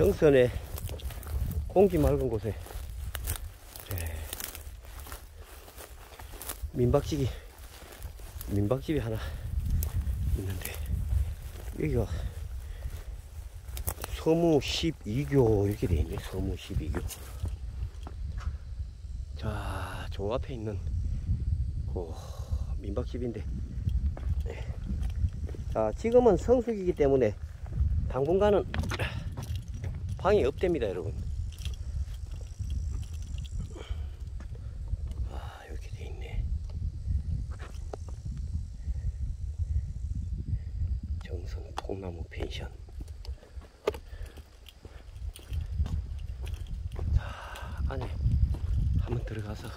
정선에 공기 맑은 곳에. 예, 민박집이 민박집이 하나 있는데 여기가 서무 12교 이렇게 돼 있네. 서무 12교. 자, 저 앞에 있는 그 민박집인데. 네. 자, 지금은 성수기이기 때문에 당분간은 방이 없답니다, 여러분. 아. 정선 통나무 펜션. 자, 안에 한번 들어가서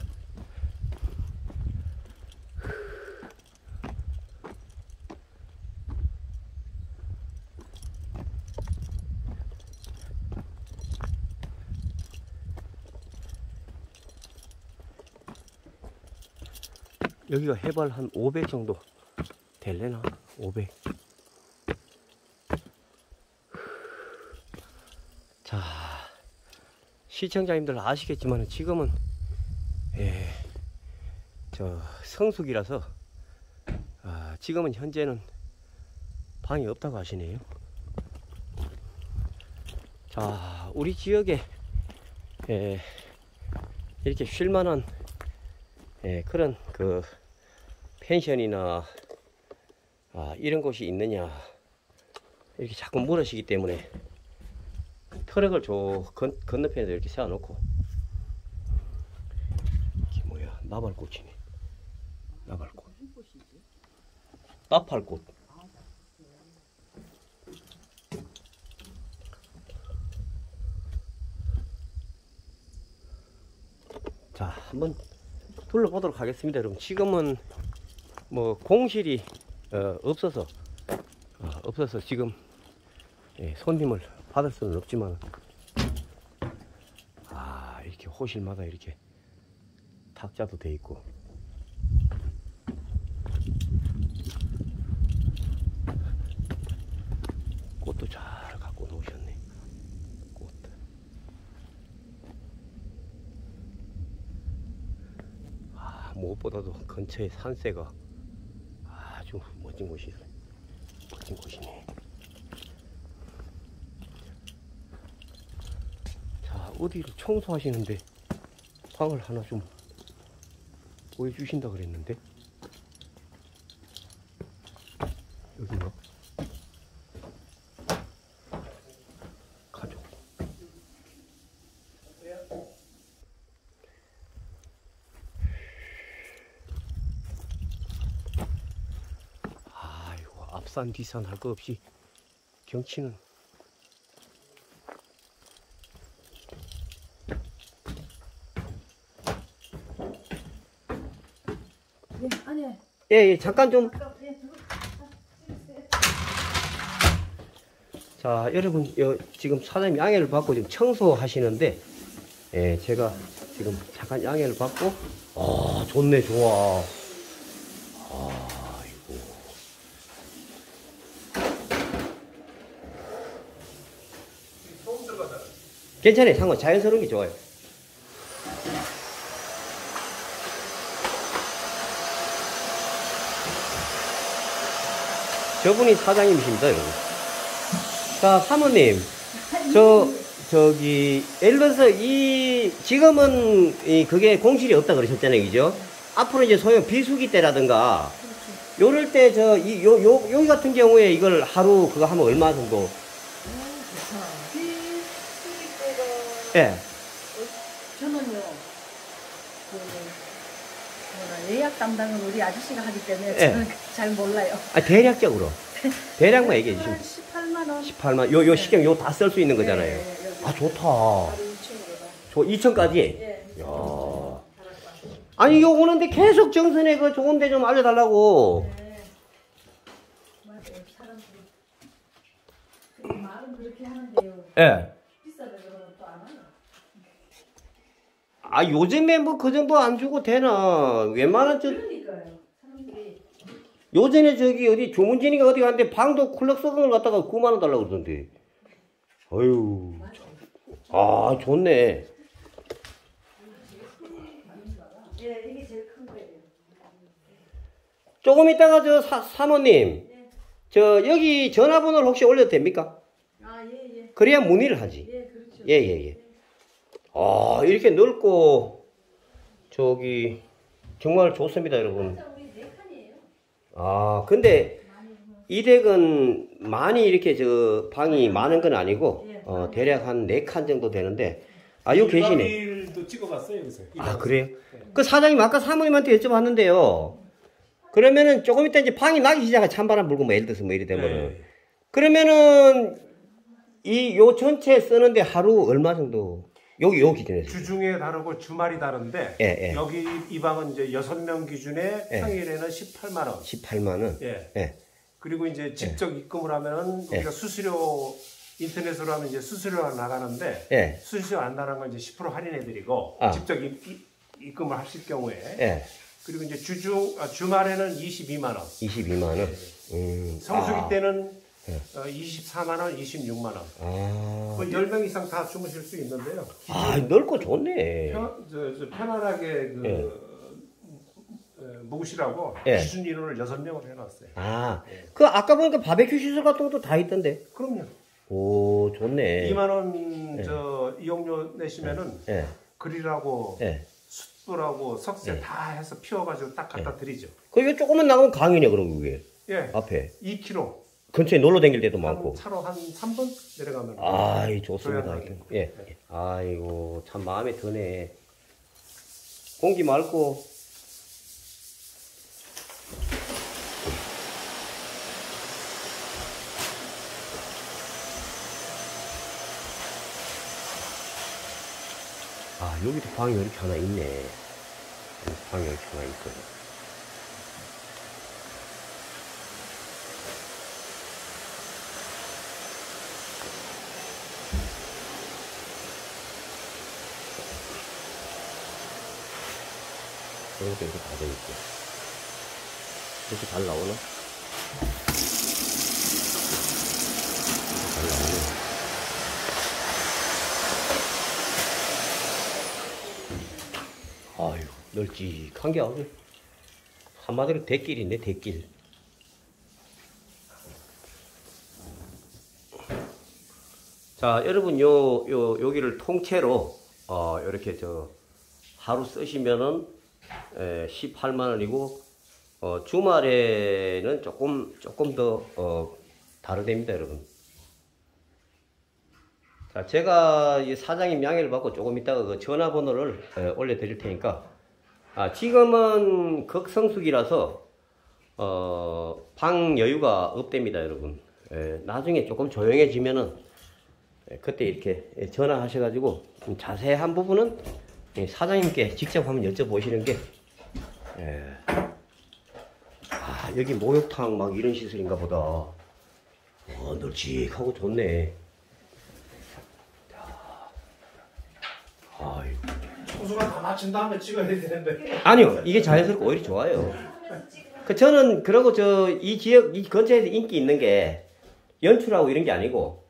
여기가 해발 한 500 정도 될래나? 500. 자, 시청자님들 아시겠지만 지금은 예, 저 성수기라서 아, 지금은 현재는 방이 없다고 하시네요. 자, 우리 지역에 예, 이렇게 쉴만한 예, 그런 그 펜션이나 아, 이런 곳이 있느냐 이렇게 자꾸 물으시기 때문에 트럭을 저 건, 건너편에도 이렇게 세워놓고. 이게 뭐야? 나발꽃이네. 나발꽃. 나팔꽃. 자 한번 둘러보도록 하겠습니다 여러분. 지금은 뭐 공실이 어, 없어서 어, 없어서 지금 예, 손님을 받을 수는 없지만 아 이렇게 호실마다 이렇게 탁자도 돼 있고 꽃도 잘 갖고 놓으셨네 꽃 아, 무엇보다도 근처에 산세가 아주 멋진 곳이 멋진 곳이네. 자 어디를 청소하시는데 방을 하나 좀 보여주신다 그랬는데 여기가 가족 아이고 앞산 뒤산 할 거 없이 경치는 네, 아니, 예, 예 잠깐 좀. 예, 자, 여러분, 여, 지금 사장님 양해를 받고 지금 청소하시는데, 예, 제가 지금 잠깐 양해를 받고, 아, 좋네, 좋아. 아이고. 괜찮아요, 상관, 자연스러운 게 좋아요. 저분이 사장님이십니다, 여러분. 자, 사모님. 저, 저기, 예를 들어서 이, 지금은 이, 그게 공실이 없다 그러셨잖아요. 그죠? 앞으로 이제 소형 비수기 때라든가, 요럴 때 저, 이, 요, 요, 여기 같은 경우에 이걸 하루 그거 하면 얼마 정도? 비 수기 때가 예. 저는요, 그, 뭐라, 예약 담당은 우리 아저씨가 하기 때문에 예. 저는 잘 몰라요. 아, 대략적으로. 대략만 얘기해 주시면. 18만 원. 18만, 요, 요 시경 요 다 쓸 수 있는 거잖아요. 예, 예. 아, 좋다. 바로 2층으로가. 저 2천까지? 예. 야 아니, 이거 오는데 계속 정선에 그 좋은 데 좀 알려달라고. 네. 맞아요. 사람들이. 그 말은 그렇게 하는데요. 예. 비싸다 그러면 또 안 하나? 아, 요즘에 뭐 그 정도 안 주고 되나. 웬만한 저, 그러니까요. 사람들이. 요전에 저기 어디 조문진이가 어디 갔는데 방도 쿨럭 썩은 걸 갖다가 9만원 달라고 그러던데. 어유. 아, 좋네. 예, 이게 제일 큰 거예요. 조금 있다가 저 사, 사모님, 예. 저 여기 전화번호를 혹시 올려도 됩니까? 아, 예, 예. 그래야 문의를 하지. 예, 그렇죠. 예, 예, 예. 아, 이렇게 넓고, 저기, 정말 좋습니다, 여러분. 아, 근데. 이 댁은 많이 이렇게 저 방이 많은 건 아니고, 예. 어, 대략 한 네 칸 정도 되는데, 아, 요 계시네. 아, 그래요? 그 사장님 아까 사모님한테 여쭤봤는데요. 그러면은 조금 이따 이제 방이 나기 시작해 찬바람 불고 뭐 예를 들어서 뭐 이리 되면은. 네. 그러면은 이 요 전체 쓰는데 하루 얼마 정도? 여기 요 기준에서. 주중에 다르고 주말이 다른데 예, 예. 여기 이 방은 이제 여섯 명 기준에 예. 평일에는 18만 원. 18만 원. 예. 예. 그리고 이제 직접 입금을 하면은 예. 우리가 수수료 인터넷으로 하면 이제 수수료가 나가는데 예. 수수료 안 나가는 건 이제 10% 할인해드리고 아. 직접 입, 입- 입금을 하실 경우에 예. 그리고 이제 주중 아, 주말에는 22만 원. 22만 원. 음. 성수기 아. 때는 예. 어, 24만 원, 26만 원. 아. 뭐 10명 이상 다 주무실 수 있는데요. 아, 넓고 좋네. 편, 저, 저 편안하게 그 예. 어, 묵으시라고 예. 기준 인원을 6명을 해놨어요. 아. 그 아까 보니까 바베큐 시설 같은 것도 다 있던데. 그럼요. 오, 좋네. 2만 원 저 이용료 내시면은 예. 그릴하고 예. 숯불하고 석쇠 예. 다 해서 피워가지고 딱 갖다 드리죠. 그 이거 조금만 나가면 강이네, 그럼 그게. 예. 앞에. 2km. 근처에 놀러 다닐 때도 한 많고. 차로 한 3분 내려가면. 아이, 좋습니다. 예. 아이고, 참 마음에 드네. 공기 맑고. 아, 여기도 방이 이렇게 하나 있네. 방이 이렇게 하나 있거든. 것도 이렇게 다 돼있고. 이렇게 잘 나오나? 이렇게 잘 나오네. 아유, 널찍한 게 아주 한마디로 대길인데, 대길. 자, 여러분, 요, 요, 여기를 통째로, 어, 요렇게 저, 하루 쓰시면은, 에, 18만 원이고, 어, 주말에는 조금, 조금 더, 어, 다르답니다, 여러분. 자, 제가 이 사장님 양해를 받고 조금 이따가 그 전화번호를 에, 올려 드릴 테니까, 아, 지금은 극성수기라서, 어, 방 여유가 없답니다, 여러분. 에, 나중에 조금 조용해지면은, 에, 그때 이렇게 에, 전화하셔가지고, 좀 자세한 부분은 이 사장님께 직접 한번 여쭤보시는 게, 에, 아, 여기 목욕탕 막 이런 시설인가 보다. 어, 널찍하고 좋네. 아이고. 청소가 다 마친 다음에 찍어야 되는데. 아니요, 이게 자연스럽고 오히려 좋아요. 그 저는 그러고 저 이 지역 이 근처에서 인기 있는 게 연출하고 이런 게 아니고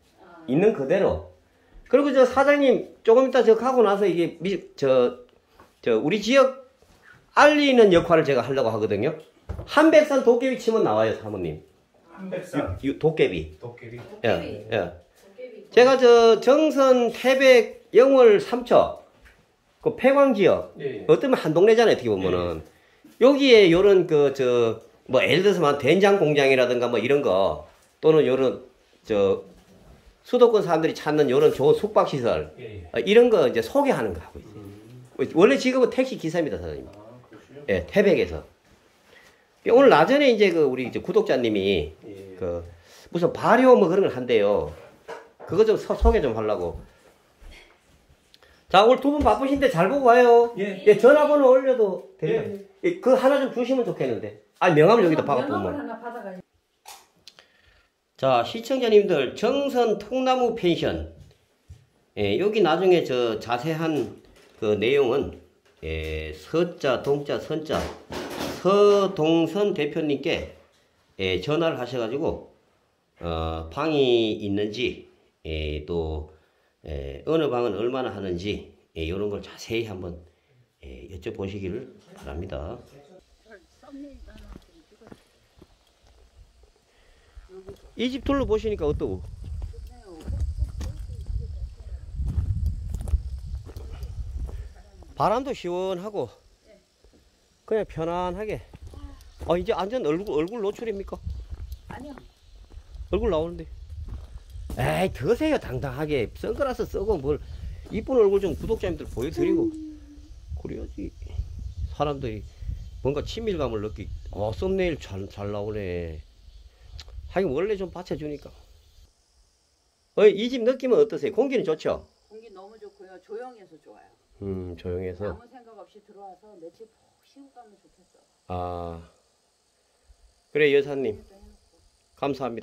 있는 그대로. 그리고 저 사장님 조금 이따 저 가고 나서 이게 저저 우리 지역 알리는 역할을 제가 하려고 하거든요. 한백산 도깨비 치면 나와요, 사모님. 한백산 유- 도깨비. 도깨비. 예, 예. 제가 저 정선, 태백, 영월, 삼척 그 폐광 지역 예. 어쩌면 한 동네잖아요, 어떻게 보면은. 여기에 요런 그, 저, 뭐, 예를 들어서 뭐 된장 공장이라든가 뭐 이런 거, 또는 요런, 저, 수도권 사람들이 찾는 요런 좋은 숙박시설, 예. 예. 어, 이런 거 이제 소개하는 거 하고 있어요. 원래 직업은 택시 기사입니다, 사장님. 아? 예, 태백에서. 오늘 낮전에 이제 그 우리 이제 구독자님이 예. 그 무슨 발효 뭐 그런 걸 한대요. 그거 좀 소, 소개 좀 하려고. 자, 오늘 두 분 바쁘신데 잘 보고 와요. 예. 전화번호 올려도 돼요. 예. 예, 그 하나 좀 주시면 좋겠는데. 아, 명함을 여기다 박아보면. 자, 시청자님들, 정선 통나무 펜션. 예, 여기 나중에 저 자세한 그 내용은, 예, 서자, 동자, 선자, 서동선 대표님께 예, 전화를 하셔가지고, 어, 방이 있는지, 예, 또 예, 어느 방은 얼마나 하는지 예, 이런 걸 자세히 한번 예, 여쭤보시기를 바랍니다. 이 집 둘러 보시니까 어떠고? 바람도 시원하고 그냥 편안하게. 아 이제 완전 얼굴 얼굴 노출입니까? 아니요. 얼굴 나오는데. 에이 드세요 당당하게 선글라스 쓰고 뭘 이쁜 얼굴 좀 구독자님들 보여드리고 그래야지 사람들이 뭔가 친밀감을 느끼. 어 썸네일 잘 잘 나오네. 하긴 원래 좀 받쳐주니까. 어 이 집 느낌은 어떠세요? 공기는 좋죠? 공기 너무 좋고요. 조용해서 좋아요. 음 조용해서. 아무 생각 없이 들어와서 며칠 푹 쉬고 가면 좋겠어. 아 그래 여사님 감사합니다.